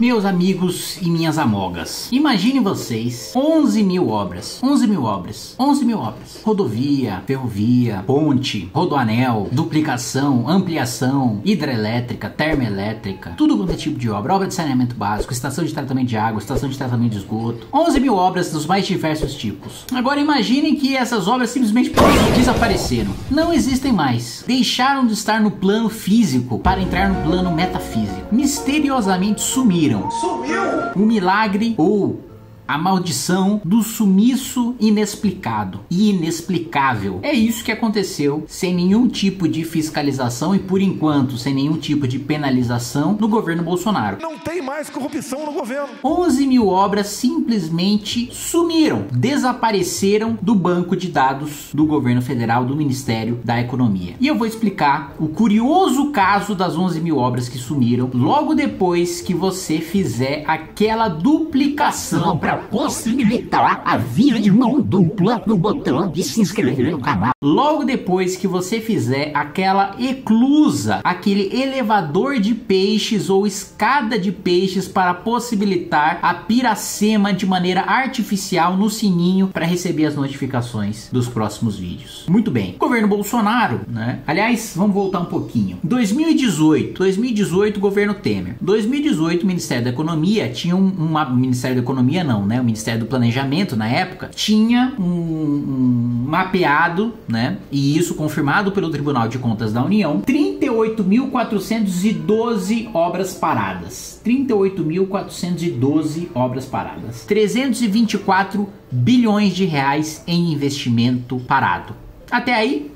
Meus amigos e minhas amogas, imagine vocês 11 mil obras, 11 mil obras, 11 mil obras, rodovia, ferrovia, ponte, rodoanel, duplicação, ampliação, hidrelétrica, termoelétrica, tudo quanto é tipo de obra, obra de saneamento básico, estação de tratamento de água, estação de tratamento de esgoto, 11 mil obras dos mais diversos tipos. Agora imaginem que essas obras simplesmente desapareceram, não existem mais, deixaram de estar no plano físico para entrar no plano metafísico, misteriosamente sumiram sumiram. Sumiu! O milagre ou a maldição do sumiço inexplicado e inexplicável. É isso que aconteceu sem nenhum tipo de fiscalização e por enquanto sem nenhum tipo de penalização no governo Bolsonaro. Não tem mais corrupção no governo. 11 mil obras simplesmente sumiram, desapareceram do banco de dados do governo federal, do Ministério da Economia. E eu vou explicar o curioso caso das 11 mil obras que sumiram logo depois que você fizer aquela duplicação para possibilitar a via de mão dupla no botão de se inscrever no canal. Logo depois que você fizer aquela eclusa, aquele elevador de peixes ou escada de peixes para possibilitar a piracema de maneira artificial no sininho para receber as notificações dos próximos vídeos. Muito bem. Governo Bolsonaro, né? Aliás, vamos voltar um pouquinho. 2018, 2018 governo Temer. 2018 Ministério da Economia tinha um, uma Ministério da Economia não, né? O Ministério do Planejamento na época tinha um, um mapeado, né? E isso confirmado pelo Tribunal de Contas da União, 38.412 obras paradas. 38.412 obras paradas. 324 bilhões de reais em investimento parado. Até aí,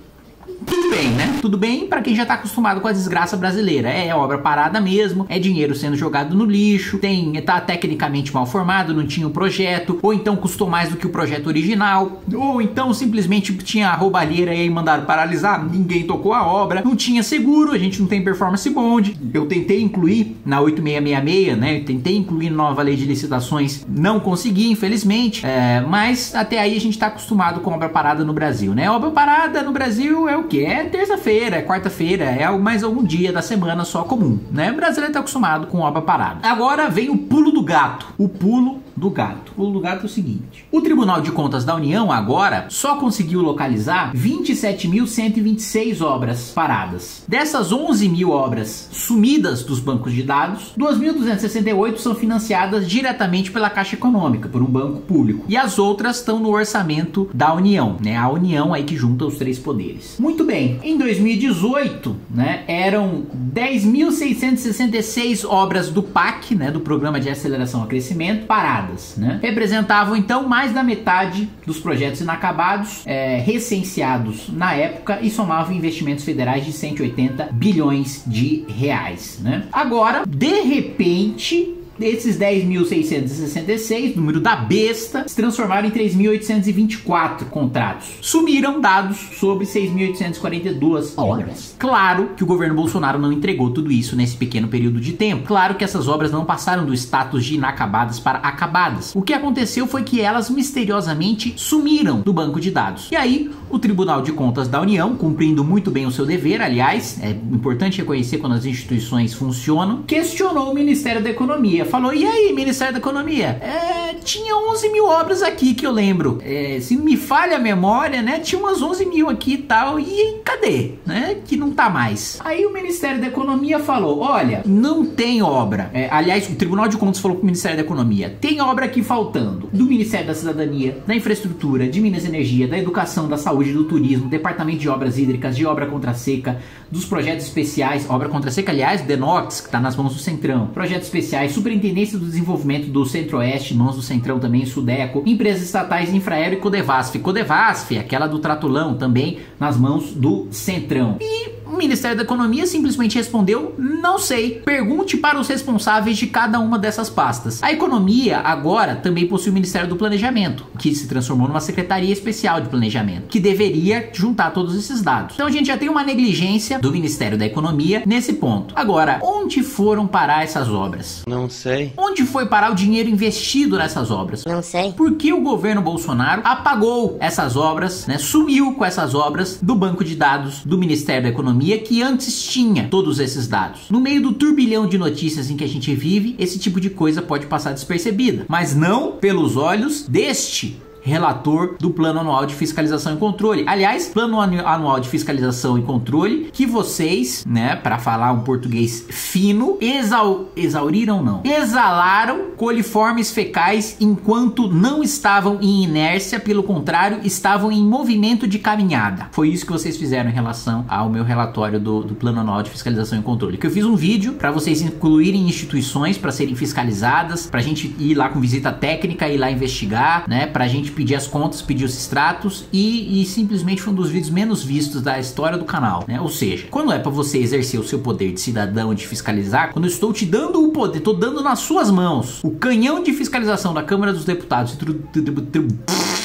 tudo bem, né? Tudo bem para quem já tá acostumado com a desgraça brasileira. É obra parada mesmo, é dinheiro sendo jogado no lixo, tem tá tecnicamente mal formado, não tinha o um projeto, ou então custou mais do que o projeto original, ou então simplesmente tinha a roubalheira e mandaram paralisar, ninguém tocou a obra, não tinha seguro, a gente não tem performance bond. Eu tentei incluir na 8666, né? Eu tentei incluir nova lei de licitações, não consegui, infelizmente. É, mas até aí a gente tá acostumado com obra parada no Brasil, né? Obra parada no Brasil é o que? É terça-feira, é quarta-feira, é mais algum dia da semana só comum, né? O brasileiro tá acostumado com obra parada. Agora vem o pulo do gato. O pulo do gato. O do gato é o seguinte: o Tribunal de Contas da União agora só conseguiu localizar 27.126 obras paradas. Dessas 11 mil obras sumidas dos bancos de dados, 2.268 são financiadas diretamente pela Caixa Econômica, por um banco público, e as outras estão no orçamento da União, né? A União aí que junta os três poderes. Muito bem. Em 2018, né, eram 10.666 obras do PAC, né, do Programa de Aceleração ao Crescimento, paradas, né? Representavam então mais da metade dos projetos inacabados, é, recenseados na época e somavam investimentos federais de 180 bilhões de reais, né? Agora, de repente, desses 10.666, número da besta, se transformaram em 3.824 contratos. Sumiram dados sobre 6.842 obras. Claro que o governo Bolsonaro não entregou tudo isso nesse pequeno período de tempo. Claro que essas obras não passaram do status de inacabadas para acabadas. O que aconteceu foi que elas misteriosamente sumiram do banco de dados. E aí, o Tribunal de Contas da União, cumprindo muito bem o seu dever, aliás, é importante reconhecer quando as instituições funcionam, questionou o Ministério da Economia falou: e aí, Ministério da Economia? É, tinha 11 mil obras aqui que eu lembro. É, se me falha a memória, né? Tinha umas 11 mil aqui e tal. E cadê? Né? Que não tá mais. Aí o Ministério da Economia falou: olha, não tem obra. É, aliás, o Tribunal de Contas falou pro Ministério da Economia: tem obra aqui faltando. Do Ministério da Cidadania, da Infraestrutura, de Minas e Energia, da Educação, da Saúde, do Turismo, Departamento de Obras Hídricas, de Obra Contra Seca, dos projetos especiais, Obra Contra Seca, aliás, Denox, que tá nas mãos do Centrão, projetos especiais, super Superintendência do Desenvolvimento do Centro-Oeste, mãos do Centrão também, Sudeco, empresas estatais Infraero e Codevasf. Codevasf, aquela do Tratulão, também nas mãos do Centrão. E o Ministério da Economia simplesmente respondeu: não sei. Pergunte para os responsáveis de cada uma dessas pastas. A economia agora também possui o Ministério do Planejamento, que se transformou numa Secretaria Especial de Planejamento, que deveria juntar todos esses dados. Então a gente já tem uma negligência do Ministério da Economia nesse ponto. Agora, onde foram parar essas obras? Não sei. Onde foi parar o dinheiro investido nessas obras? Não sei. Por que o governo Bolsonaro apagou essas obras, né, sumiu com essas obras do banco de dados do Ministério da Economia? Economia que antes tinha todos esses dados. No meio do turbilhão de notícias em que a gente vive, esse tipo de coisa pode passar despercebida, mas não pelos olhos deste relator do Plano Anual de Fiscalização e Controle. Aliás, Plano Anual de Fiscalização e Controle que vocês, né, para falar um português fino, exau exauriram não, exalaram coliformes fecais enquanto não estavam em inércia, pelo contrário, estavam em movimento de caminhada. Foi isso que vocês fizeram em relação ao meu relatório do, do Plano Anual de Fiscalização e Controle. Que eu fiz um vídeo para vocês incluírem instituições para serem fiscalizadas, para a gente ir lá com visita técnica, ir lá investigar, né, para a gente pedir as contas, pedir os extratos e, e, simplesmente foi um dos vídeos menos vistos da história do canal, né? Ou seja, quando é para você exercer o seu poder de cidadão de fiscalizar, quando eu estou te dando o poder, estou dando nas suas mãos o canhão de fiscalização da Câmara dos Deputados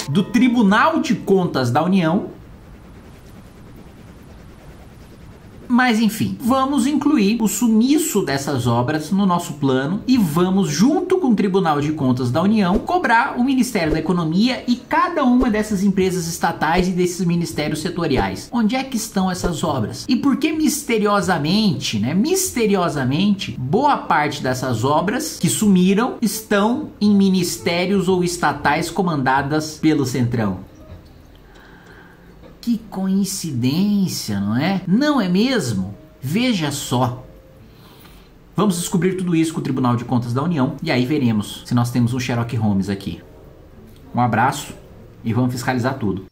do Tribunal de Contas da União, Mas enfim, vamos incluir o sumiço dessas obras no nosso plano e vamos, junto com o Tribunal de Contas da União, cobrar o Ministério da Economia e cada uma dessas empresas estatais e desses ministérios setoriais. Onde é que estão essas obras? E por que misteriosamente, né? Misteriosamente, boa parte dessas obras que sumiram estão em ministérios ou estatais comandadas pelo Centrão. Que coincidência, não é? Não é mesmo? Veja só. Vamos descobrir tudo isso com o Tribunal de Contas da União e aí veremos se nós temos um Sherlock Holmes aqui. Um abraço e vamos fiscalizar tudo.